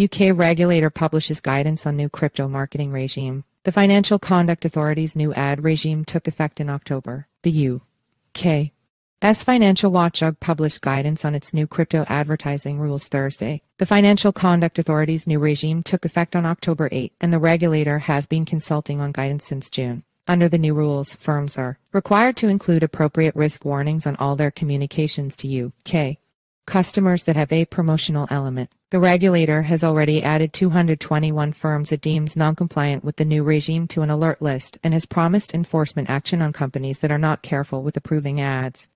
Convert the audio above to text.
UK regulator publishes guidance on new crypto marketing regime. The Financial Conduct Authority's new ad regime took effect in October. The UK S Financial Watchdog published guidance on its new crypto advertising rules Thursday. The Financial Conduct Authority's new regime took effect on October 8, and the regulator has been consulting on guidance since June. Under the new rules, firms are required to include appropriate risk warnings on all their communications to UK customers that have a promotional element. The regulator has already added 221 firms it deems non-compliant with the new regime to an alert list and has promised enforcement action on companies that are not careful with approving ads.